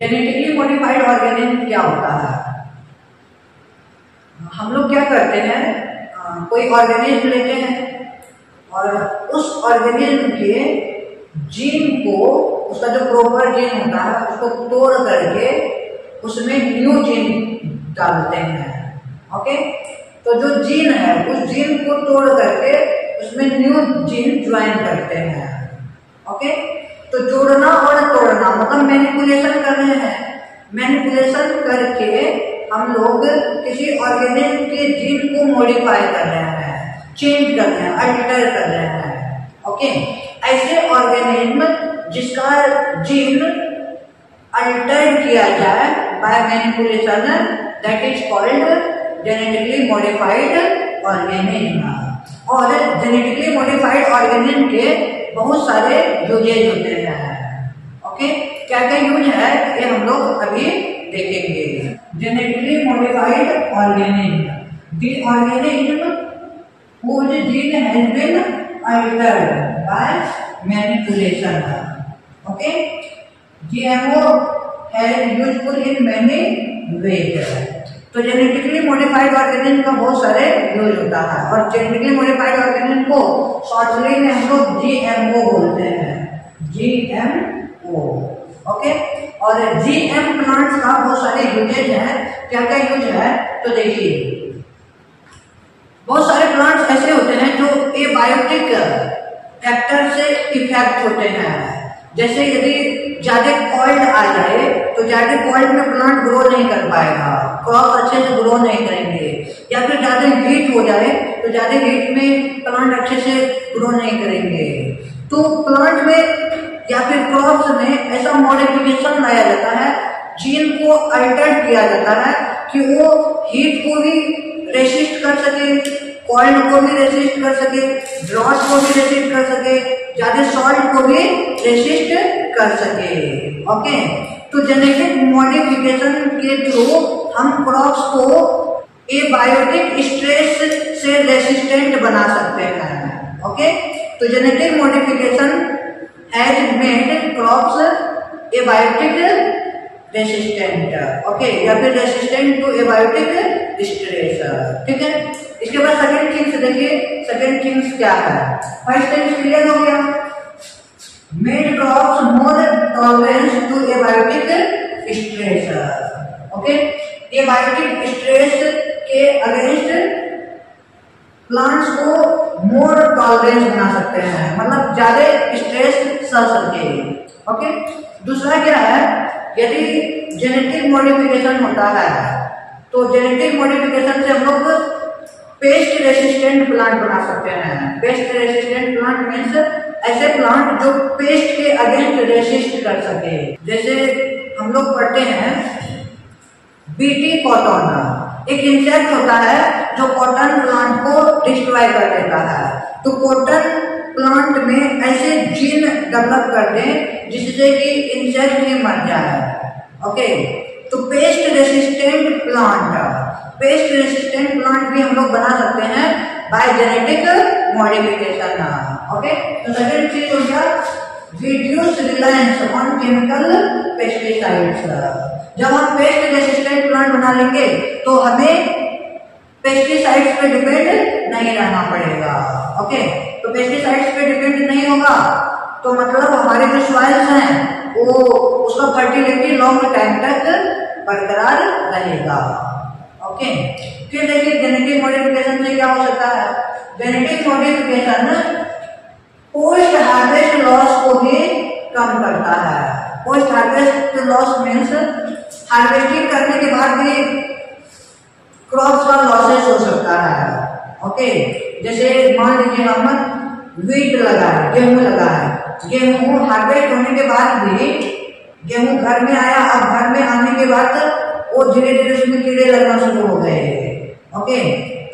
Genetically modified organism क्या होता है? हम लोग क्या करते हैं? कोई ऑर्गेनिज्म लेते हैं और उस ऑर्गेनिज्म के जीन को, उसका जो प्रॉपर जीन होता है, उसको तोड़ करके उसमें न्यू जीन डालते हैं। ओके तो जो जीन है, उस जीन को तोड़ करके उसमें न्यू जीन ज्वाइन करते हैं। ओके तो जोड़ना और तोड़ना मतलब मैनिपुलेशन कर रहे हैं। मैनिपुलेशन करके हम लोग किसी ऑर्गेनिज्म के जीन को मॉडिफाई कर रहे हैं चेंज कर रहे हैं अल्टर कर रहे हैं। ओके ऐसे ऑर्गेनिज्म जिसका जीन अल्टर किया जाए by manipulation that is called genetically modified organism और जेनेटिकली मॉडिफाइड ऑर्गेनिज्म के बहुत सारे यूजेज होते हैं। ओके क्या क्या यूज़ है, ये हम लोग अभी देखेंगे। Genetically modified organism the organism whose gene has been altered by manipulation. Okay? Gmo है यूजफुल इन मैनी वेज तो जेनेटिकली मॉडिफाइड ऑर्गेनिज्म का बहुत सारे यूज़ होता है। और जेनेटिकली मॉडिफाइड ऑर्गेनिज्म को शॉर्टली में हम लोग जीएमओ बोलते हैं। जी जीएमओ ओके और जीएम प्लांट्स का बहुत सारे यूजेज हैं। क्या क्या यूज़ है? तो देखिए। बहुत सारे प्लांट्स ऐसे होते हैं जो ए बायोटिक फैक्टर से इफ़ेक्ट होते हैं। जैसे यदि ज़्यादा कॉल्ड आ जाए तो ज़्यादा कॉल्ड में प्लांट ग्रो नहीं कर पाएगा। क्रॉप अच्छे से ग्रो नहीं करेंगे, या फिर ज़्यादा हीट हो जाए तो ज़्यादा हीट में प्लांट अच्छे से ग्रो नहीं करेंगे। तो प्लांट में या फिर क्रॉप्स में ऐसा मॉडिफिकेशन लाया जाता है जीन को अल्टर किया जाता है कि वो हीट को भी रेसिस्ट कर सके कॉल्ड को भी रेसिस्ट कर सके ड्रॉट को भी रेसिस्ट कर सके, ज़्यादा सॉल्ट को भी रेसिस्ट कर सके। ओके तो जेनेटिक मॉडिफिकेशन के थ्रू हम क्रॉप्स को ए बायोटिक स्ट्रेस से रेसिस्टेंट बना सकते हैं। ओके तो genetic modification has made crops abiotic resistant okay या फिर रेसिस्टेंट टू एबायोटिक स्ट्रेस ठीक है? इसके बाद सेकेंड थिंग्स देखिए। सेकेंड थिंग्स क्या है? फ़र्स्ट थिंग्स क्लियर हो गया। Made crops more tolerance to abiotic stress okay abiotic stress के अगेंस्ट प्लांट्स को मोर टॉलरेंस बना सकते हैं। मतलब ज़्यादा स्ट्रेस सह सके ओके दूसरा क्या है? यदि जेनेटिक मॉडिफिकेशन होता है तो जेनेटिक मॉडिफिकेशन से हम लोग पेस्ट रेसिस्टेंट प्लांट बना सकते हैं। पेस्ट रेसिस्टेंट प्लांट मीन्स ऐसे प्लांट जो पेस्ट के अगेंस्ट रेसिस्ट कर सके। जैसे हम लोग पढ़ते हैं बीटी कॉटन एक इंसेक्ट होता है जो कॉटन प्लांट को डिस्ट्रॉय कर देता है। तो कॉटन प्लांट में ऐसे जीन डेवलप कर दें, जिससे कि इंसेक्ट ही मर जाए। ओके तो pest resistant plant pest resistant plant भी हम लोग बना सकते हैं बाय जेनेटिक मॉडिफिकेशन ओके तो सेकंड चीज़ हो गया reduce reliance on chemical pesticides जब हम पेस्ट रेसिस्टेंट प्लांट बना लेंगे तो हमें पेस्टिसाइड्स पे डिपेंड नहीं रहना पड़ेगा ओके तो पेस्टिसाइड्स पे डिपेंड नहीं होगा तो मतलब हमारे जो सॉइल्स हैं, वो उसका फर्टिलिटी लॉन्ग टाइम तक बरकरार रहेगा ओके फिर देखिए जेनेटिक मॉडिफिकेशन से क्या हो सकता है? Genetic modification post harvest loss को भी कम करता है। Post harvest loss means harvesting करने के बाद भी क्रॉप्स का लॉसेस हो सकता है। ओके जैसे मान लीजिए हम वीट लगा है गेहूँ लगा है गेहूँ हार्वेस्ट होने के बाद भी गेहूँ घर में आया, अब घर में आने के बाद वो धीरे धीरे उसमें कीड़े लगना शुरू हो गए। ओके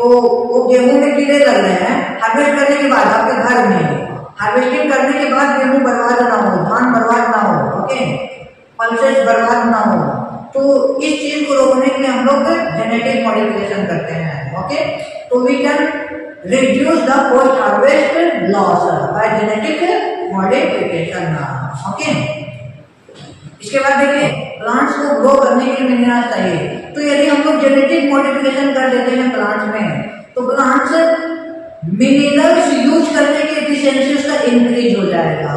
तो वो गेहूँ में कीड़े लग रहे हैं। हार्वेस्ट करने के बाद आपके घर में हार्वेस्टिंग करने के बाद गेहूँ बर्बाद ना हो, धान बर्बाद ना हो ओके पल्सेस बर्बाद ना हो। तो इस चीज़ को रोकने के लिए हम लोग जेनेटिक मॉडिफिकेशन करते हैं ओके तो we can reduce post harvest loss by genetic modification okay इसके बाद देखिए प्लांट्स को ग्रो करने के लिए मिनरल्स चाहिए। तो यदि हम लोग जेनेटिक मॉडिफिकेशन कर देते हैं प्लांट्स में तो प्लांट्स मिनरल्स यूज़ करने की एफिशिएंसी उसका इंक्रीज हो जाएगा।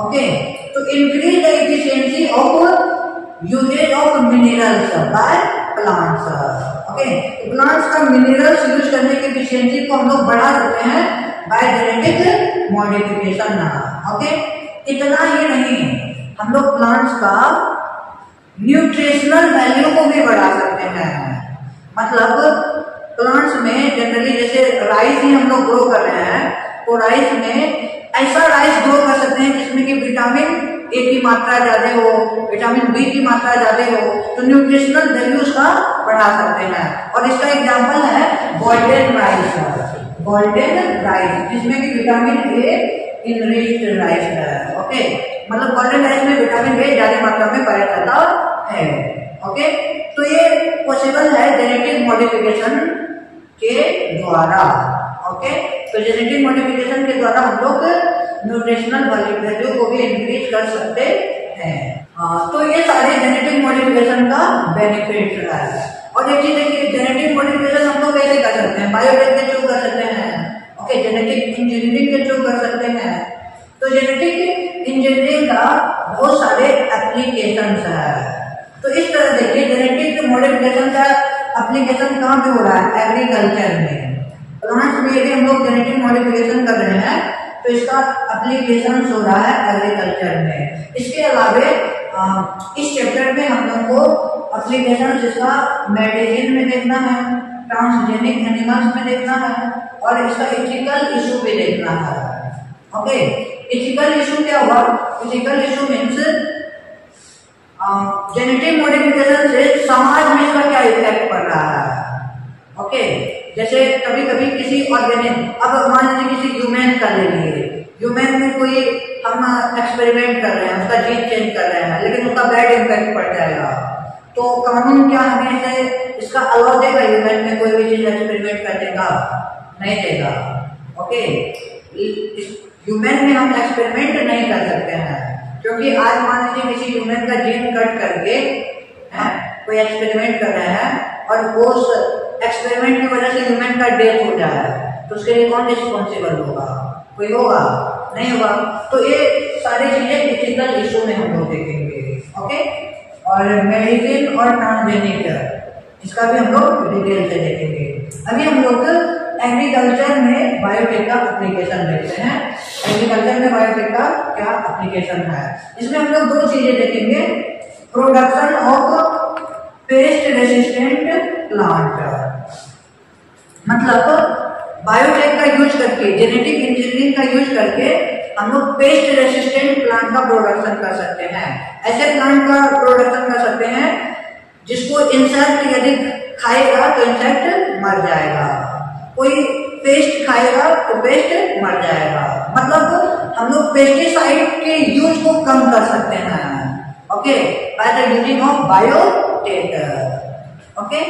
ओके तो increase the efficiency of usages of minerals by plants okay तो प्लांट्स का मिनरल्स यूज़ करने की एफिशिएंसी को हम लोग बढ़ा सकते हैं बाय जेनेटिक मॉडिफिकेशन ओके इतना ही नहीं। हम लोग प्लांट्स का न्यूट्रिशनल वैल्यू को भी बढ़ा सकते हैं। मतलब प्लांट्स में जनरली जैसे राइस ही हम लोग ग्रो कर रहे हैं तो राइस में ऐसा राइस ग्रो कर सकते हैं जिसमें कि विटामिन ए की मात्रा ज़्यादा हो विटामिन बी की मात्रा ज़्यादा हो तो न्यूट्रिशनल वैल्यू उसका बढ़ा सकते हैं। और इसका एग्ज़ाम्पल है गोल्डन राइस गोल्डन राइस जिसमें कि विटामिन ए इनरिच्ड राइस है ओके मतलब गोल्डन राइस में विटामिन बी ज़्यादा मात्रा में पाया जाता है। ओके तो ये पॉसिबल है जेनेटिक मॉडिफिकेशन के द्वारा। ओके तो जेनेटिक मॉडिफिकेशन के द्वारा हम लोग न्यूट्रिशनल वैल्यू को भी इंक्रीज कर सकते हैं। तो ये सारे जेनेटिक मॉडिफिकेशन का बेनिफिट है। और ये चीज़ देखिए जेनेटिक मॉडिफिकेशन हम लोग कैसे कर सकते हैं? बायोटेक के थ्रू कर सकते हैं। ओके जेनेटिक इंजीनियरिंग के थ्रू कर सकते हैं। तो जेनेटिक इंजीनियरिंग का बहुत सारे एप्लीकेशन है। तो इस तरह देखिए जेनेटिक मॉडिफिकेशन का एप्लीकेशन कहाँ पे हो रहा है? एग्रीकल्चर में। प्लांट्स में यदि हम लोग जेनेटिक मॉडिफिकेशन कर रहे हैं तो इसका एप्लीकेशन हो रहा है एग्रीकल्चर में। इसके अलावे इस चैप्टर में हम लोग को एप्लीकेशन जिसका मेडिसिन में देखना है ट्रांसजेनिक एनिमल्स में देखना है, और इसका इथिकल इशू भी देखना है। ओके इथिकल इशू क्या हुआ? Ethical issue means genetic modification से समाज में इसका क्या इफ़ेक्ट पड़ रहा है? ओके जैसे कभी कभी किसी ऑर्गेनिक अब मान लीजिए किसी ह्यूमन का ले लिए ह्यूमन में कोई हम एक्सपेरिमेंट कर रहे हैं, उसका जीन चेंज कर रहे हैं, लेकिन उसका बैड इम्पैक्ट पड़ जाएगा। तो कानून क्या हमें से इसका अलाउ देगा ह्यूमन में कोई भी चीज़ एक्सपेरिमेंट करने का? नहीं देगा। ओके ह्यूमन में हम एक्सपेरिमेंट नहीं कर सकते हैं। क्योंकि आज मान लीजिए किसी ह्यूमन का जीन कट करके है, कोई एक्सपेरिमेंट कर रहे हैं और उस एक्सपेरिमेंट की वजह से ह्यूमन का डेथ हो जाए तो उसके लिए कौन रिस्पॉन्सिबल होगा? कोई होगा? नहीं होगा। तो ये सारी चीज़ें इथिकल इशू में हम लोग देखेंगे ओके और मेडिसिन और नॉन ट्रांसजेनिक इसका भी हम लोग डिटेल से देखेंगे। अभी हम लोग एग्रीकल्चर में बायोटेक का एप्लीकेशन देखते हैं। एग्रीकल्चर में बायोटेक का क्या एप्लीकेशन है? इसमें हम लोग दो चीज़ें देखेंगे। Production of pest resistant plant मतलब बायोटेक का यूज़ करके जेनेटिक इंजीनियरिंग का यूज़ करके हम लोग पेस्ट रेसिस्टेंट प्लांट का प्रोडक्शन कर सकते हैं। ऐसे प्लांट का प्रोडक्शन कर सकते हैं जिसको इंसेक्ट यदि खाएगा तो इंसेक्ट मर जाएगा। कोई पेस्ट खाएगा तो पेस्ट मर जाएगा। मतलब हम लोग पेस्टिसाइड के यूज़ को कम कर सकते हैं। Okay by the using of biotech okay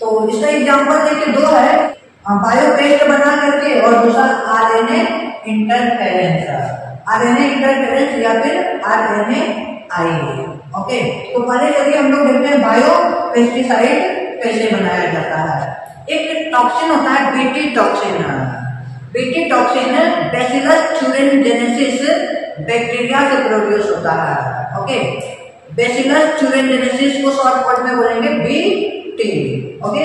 तो इसका एग्जांपल देखिए दो है। बायो पेस्ट बना करके और दूसरा आरएनए इंटरफेरेंस आरएनए इंटरफेरेंस या फिर आरएनए आई ओके तो पहले चलिए हम लोग देखते हैं बायो पेस्टिसाइड कैसे बनाया जाता है। एक टॉक्सिन होता है BT toxin BT toxin Bacillus thuringiensis bacteria से प्रोड्यूस होता है। ओके बेसिलस चूरेनजेनेसिस को शॉर्ट वर्ड में बोलेंगे BT okay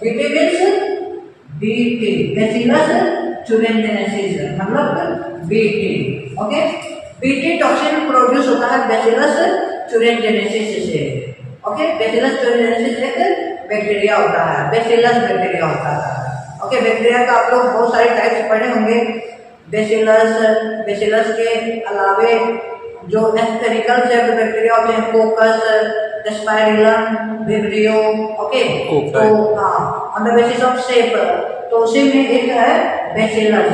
BT means BT Bacillus thuringiensis मतलब BT okay BT toxin produce होता है बेसिलस चूरेनजेनेसिस से। ओके बेसिलस चूरेनजेनेसिस एक बैक्टीरिया होता है बेसिलस बैक्टीरिया होता है। ओके बैक्टीरिया का आप लोग बहुत सारे टाइप्स पढ़े होंगे। बेसिलस बेसिलस के अलावे जो एस्पेरिकल सेप्ड बैक्टीरिया होते हैं कोकस एस्पाइरिलम विब्रियो ओके तो हाँ on the basis of shape तो उसी में एक है बेसिलस।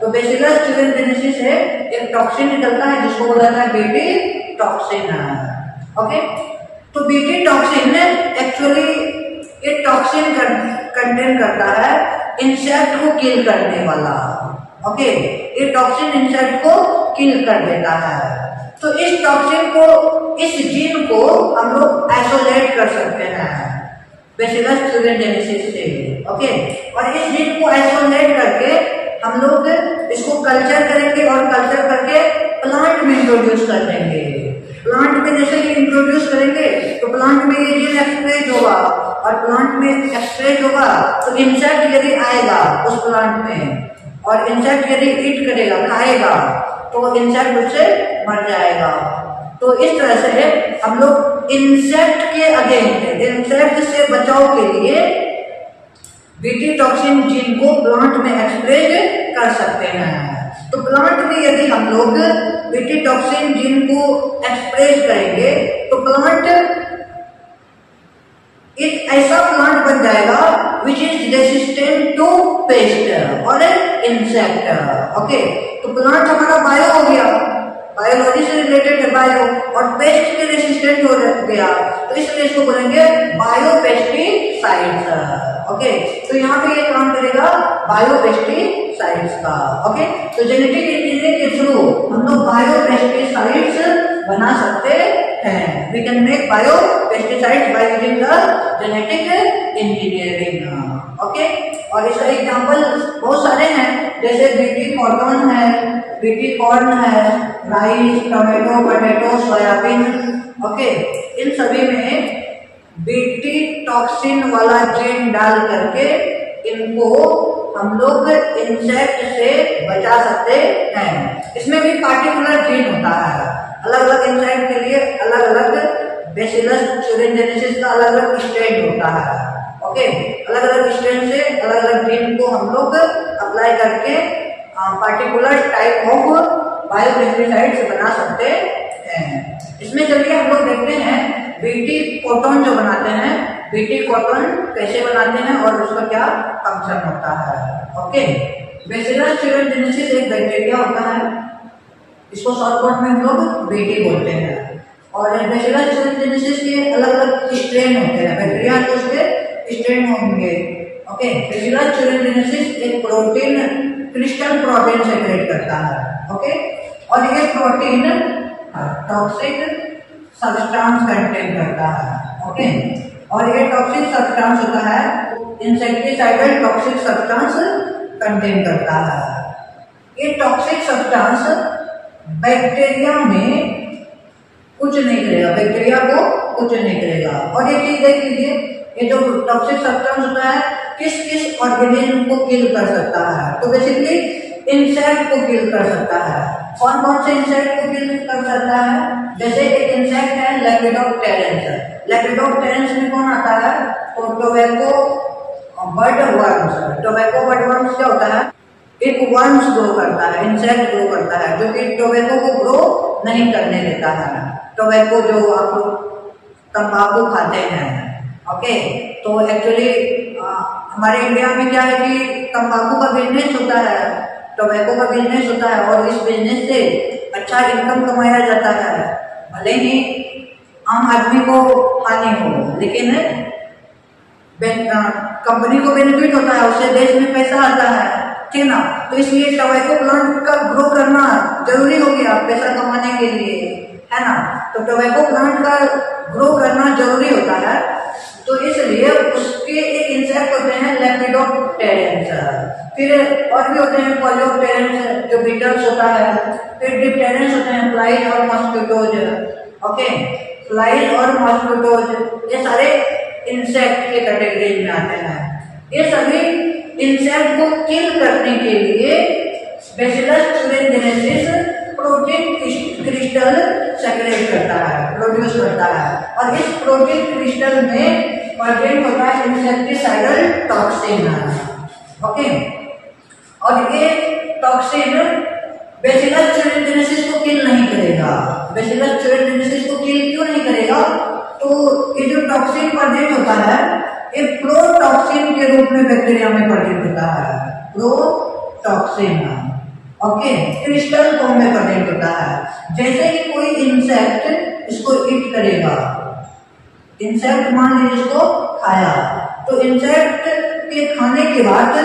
तो बेसिलस चिकनजेनेसिस है एक टॉक्सिन निकलता है जिसको बोला जाता है बीटी टॉक्सिन ओके तो बीटी टॉक्सिन एक्चुअली ये टॉक्सिन कंटेन करता है इंसेक्ट को किल करने वाला। ओके ये टॉक्सिन इंसेक्ट को किल कर देता है। तो इस टॉक्सिन को, इस जीन को हम लोग आइसोलेट कर सकते हैं। ओके और इस जीन को आइसोलेट करके हम लोग इसको कल्चर करेंगे और कल्चर करके प्लांट में इंट्रोड्यूस कर देंगे। प्लांट में जैसे इंट्रोड्यूस करेंगे तो प्लांट में ये जीन होगा और प्लांट में एक्सप्रेस होगा तो इंसेक्ट यदि आएगा उस प्लांट में और इंसेक्ट यदि ईट करेगा, खाएगा तो इंसेक्ट उससे मर जाएगा। तो इस तरह से हम लोग इंसेक्ट के अगेंस्ट इंसेक्ट से बचाव के लिए बीटी टॉक्सिन जीन को प्लांट में एक्सप्रेस कर सकते हैं। तो प्लांट में यदि हम लोग बीटी टॉक्सिन जीन को एक्सप्रेस करेंगे तो प्लांट एक ऐसा प्लांट बन जाएगा which is resistant to pest और इंसेक्ट ओके तो प्लांट हमारा बायो हो गया। बायोलॉजी से रिलेटेड है बायो और पेस्ट के रेसिस्टेंट हो गया। तो इसलिए इसको बोलेंगे बायो पेस्टिसाइड्स ओके तो यहाँ पे ये काम करेगा बायो पेस्टिसाइड्स का ओके तो जेनेटिक इंजीनियरिंग के थ्रू हम लोग बायो पेस्टिसाइड्स बना सकते हैं. We can make bio pesticides by using the genetic engineering okay और इसका एग्जांपल बहुत सारे हैं. जैसे बीटी कॉटन है बीटी कॉर्न है rice tomato potato soybean okay इन सभी में बीटी टॉक्सिन वाला जीन डाल करके इनको हम लोग इंसेक्ट से बचा सकते हैं. इसमें भी पार्टिकुलर जीन होता है. अलग अलग इंसेक्ट के लिए अलग अलग का अलग अलग स्ट्रेन होता है। ओके अलग अलग स्ट्रेन से अलग अलग जीन को हम लोग अप्लाई करके पार्टिकुलर टाइप ऑफ़ बायोपेस्टिसाइड्स बना सकते हैं। इसमें चलिए हम लोग देखते हैं बीटी कॉटन जो बनाते हैं बीटी कॉटन कैसे बनाते हैं और उसका क्या फ़ंक्शन होता है। ओके बेसिलस एक बैक्टीरिया होता है। इसको शॉर्ट कट में हम लोग बीटी बोलते हैं। और चिरोजेनेसिस के अलग अलग स्ट्रेन होते हैं बैक्टीरिया के उसके स्ट्रेन होंगे ओके बेसिलस चिरोजेनेसिस एक प्रोटीन क्रिस्टल प्रोटीन सेक्रेट करता है ओके और ये प्रोटीन टॉक्सिक सब्सटेंस कंटेन करता है ओके और ये टॉक्सिक सब्सटेंस होता है इंसेक्टिसाइडल टॉक्सिक सब्सटेंस कंटेन करता है। ये टॉक्सिक सब्सटेंस बैक्टीरिया में कुछ नहीं करेगा। बैक्टीरिया को कुछ नहीं करेगा। और ये चीज़ देख लीजिए, ये जो टॉक्सिक सब्सटेंस होता है किस किस ऑर्गेनिज्म को किल कर सकता है? तो बेसिकली इंसेक्ट को किल कर सकता है। कौन कौन से इंसेक्ट को किल कर सकता है? जैसे एक इंसेक्ट है लेपिडोप्टेरेंस लेपिडोप्टेरेंस में कौन आता है? Tobacco bud worms tobacco bud worms क्या होता है? एक वर्म्स ग्रो करता है इंसेक्ट ग्रो करता है, जो कि टोबैको को ग्रो नहीं करने देता है। टोबैको जो आप तंबाकू खाते हैं ओके तो एक्चुअली हमारे इंडिया में क्या है कि तंबाकू का बिज़नेस होता है टोबैको का बिज़नेस होता है और इस बिज़नेस से अच्छा इनकम कमाया जाता है। भले ही आम आदमी को हानि हो, लेकिन कंपनी को बेनिफिट होता है, उससे देश में पैसा आता है। ठीक ना तो इसलिए टोबैको प्लांट का ग्रो करना ज़रूरी हो गया, पैसा कमाने के लिए, है ना? तो टोबैको प्लांट का ग्रो करना ज़रूरी होता है। तो इसलिए उसके एक इंसेक्ट होते हैं लेपिडोप्टेरेंस फिर और भी होते हैं पॉलियोप्टेरेंस जो बीटल्स होता है। फिर डिप्टेरेंस होते हैं फ्लाइज और मॉस्किटोज ओके फ्लाइज और मॉस्किटोज ये सारे इंसेक्ट के कैटेगरी में आते हैं। ये सभी इंसेक्ट को किल करने के लिए Bacillus thuringiensis protein crystal secrete करता है प्रोड्यूस करता है। और इस प्रोटीन क्रिस्टल में कंटेंट होता है इंसेक्टिसाइडल टॉक्सिन ओके और ये टॉक्सिन बेसिलस चुरेंजेनेसिस को किल नहीं करेगा। बेसिलस चुरेंजेनेसिस को किल क्यों नहीं करेगा? तो ये जो टॉक्सिन प्रोड्यूस होता है, ये प्रोटॉक्सिन के रूप में बैक्टीरिया में प्रोड्यूस होता है। ओके क्रिस्टल फॉर्म में प्रेजेंट होता है। जैसे कि कोई इंसेक्ट इसको ईट करेगा। इंसेक्ट मान लीजिए इसको खाया। तो इंसेक्ट के खाने के बाद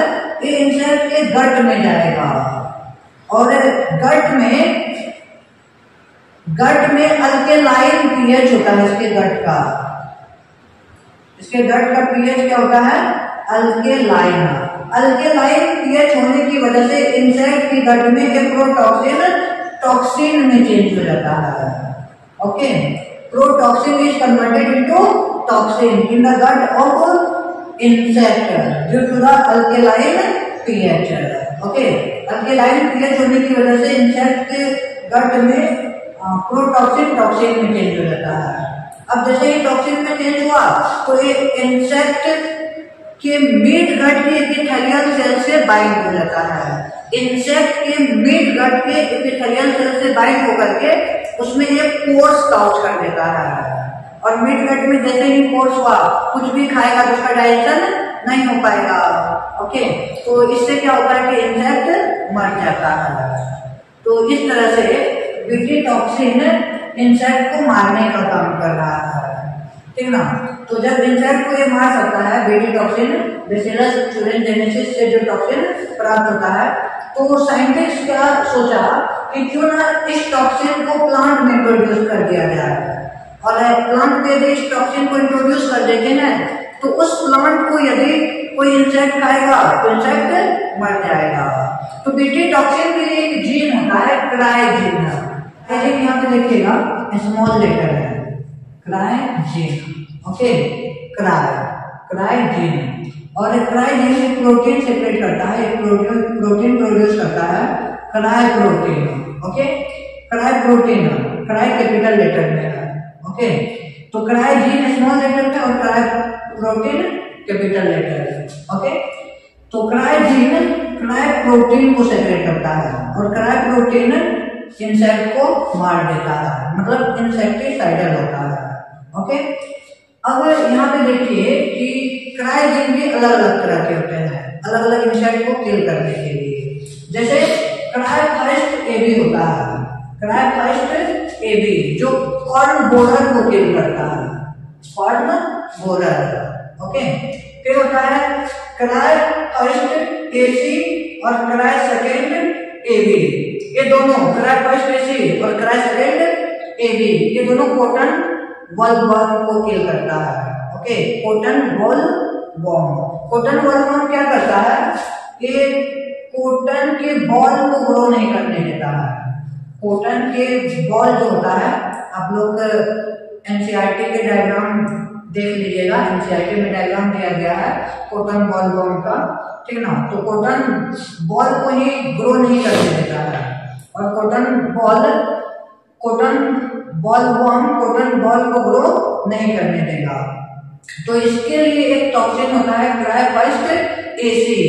ये इंसेक्ट के गट में जाएगा। और गट में गट में अल्केलाइन पीएच होता है इसके गट का। इसके गट का पीएच क्या होता है? अल्केलाइन अल्केलाइन पीएच होने की वजह से इंसेक्ट की गट में प्रोटॉक्सिन टॉक्सिन में चेंज हो जाता है। Okay protoxin is converted into toxin in the gut of insect due to the alkaline pH okay alkaline pH होने की वजह से इंसेक्ट के गट में प्रोटॉक्सिन टॉक्सिन में चेंज हो जाता है। अब जैसे ही टॉक्सिन में चेंज हुआ तो ये इंसेक्ट के मीट गट के एपिथेलियल सेल से बाइंड हो जाता है। इंसेक्ट के मीट गट के एपिथेलियल सेल से बाइंड होकर के उसमें ये पोर्स काउच कर देता है। और मीट गट में जैसे ही पोर्स हुआ, कुछ भी खाएगा तो उसका डाइजेशन नहीं हो पाएगा। ओके तो इससे क्या होता है कि इंसेक्ट मर जाता है। तो इस तरह से बीटी टॉक्सिन इंसेक्ट को मारने का काम कर रहा है। ठीक ना? तो जब इंसेक्ट को ये मार सकता है, बेटी टॉक्सिन बेसिलस से जो टॉक्सिन प्राप्त होता है तो साइंटिस्ट क्या सोचा कि क्यों ना इस टॉक्सिन को प्लांट में प्रोड्यूस कर दिया जाए? और प्लांट में यदि इस टॉक्सिन को इंट्रोड्यूस कर देते हैं तो उस प्लांट को यदि कोई इंसेक्ट खाएगा तो इंसेक्ट मर जाएगा। तो बेटी टॉक्सिन के लिए एक जीन होता है क्राई जीन यहाँ पे देखिएगा स्मॉल लेटर है। क्राइजीन ओके और क्राइजीन प्रोटीन सेपरेट करता है, एक प्रोटीन प्रोटीन प्रोड्यूस करता है protein okay protein capital letter में है. ओके तो क्राइजीन स्मॉल लेटर में और cry protein capital letter okay तो क्राई प्रोटीन को सेपरेट करता है और प्रोटीन इंसेक्ट को मार देता है. मतलब इंसेक्टिसाइडल होता है. ओके अब यहाँ पे देखिए कि क्रायोजेन भी अलग अलग तरह के होते हैं। अलग अलग इंसेक्ट को किल करने के लिए। जैसे क्रायोफाइस्ट ए बी होता है। क्रायोफाइस्ट ए बी जो कॉर्न बोरर को किल करता है। कॉर्न बोरर ओके फिर होता है क्रायोफाइस्ट ए सी और क्राय सेकेंड ए बी ये दोनों क्रायोफाइस्ट ए सी और क्राय सेकेंड ए बी ये दोनों कॉटन बॉल बॉल को किल करता है। Okay cotton bollworm cotton bollworm क्या करता है? कि कॉटन के बॉल को ग्रो नहीं करने देता है। कॉटन के बॉल जो होता है, आप लोग एनसीआरटी के डायग्राम देख लीजिएगा। एनसीआरटी में डायग्राम दिया गया है कॉटन बॉल बॉम्ब का। ठीक ना? तो कॉटन बॉल को ही ग्रो नहीं करने देता है। और cotton boll cotton bollworm cotton boll को ग्रो नहीं करने देगा। तो इसके लिए एक टॉक्सिन होता है क्राई फ़र्स्ट एसी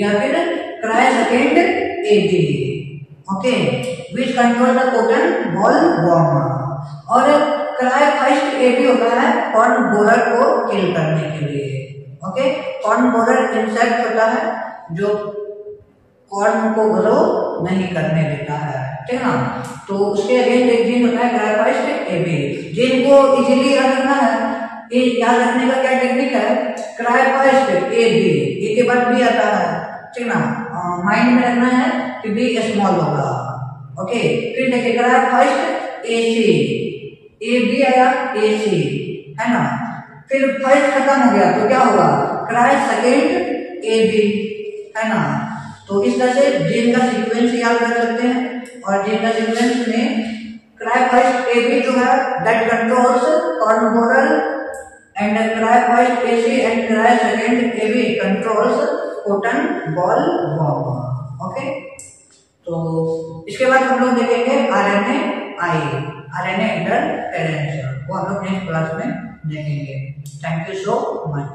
या फिर cry second AB okay which control the cotton ball bomb और क्राई फ़र्स्ट एबी होता है कॉर्न बोरर को किल करने के लिए। ओके कॉर्न बोरर इंसेक्ट होता है, जो कॉर्न को ग्रो नहीं करने देता है, ठीक है ना? तो उसके अगेंस्ट एक जीन होता है क्रायोफाइस्ट ए बी जीन को इजीली रखना है। ये याद रखने का क्या टेक्निक है? क्रायोफाइस्ट ए बी ए के बाद बी आता है, ठीक ना? माइंड में रखना है कि बी स्मॉल होगा। ओके फिर देखिए क्रायोफाइस्ट ए सी ए बी आया ए सी है ना? फिर फ़र्स्ट खत्म हो गया तो क्या होगा? क्राय सेकेंड ए बी है ना? तो इस तरह से जीन का सीक्वेंस याद रख सकते हैं। और जीन का सीक्वेंस में ए बी जो है that controls corn borer and A C and cry second A controls cotton boll okay तो इसके बाद हम लोग देखेंगे आई वो हम लोग नेक्स्ट क्लास में देखेंगे। Thank you so much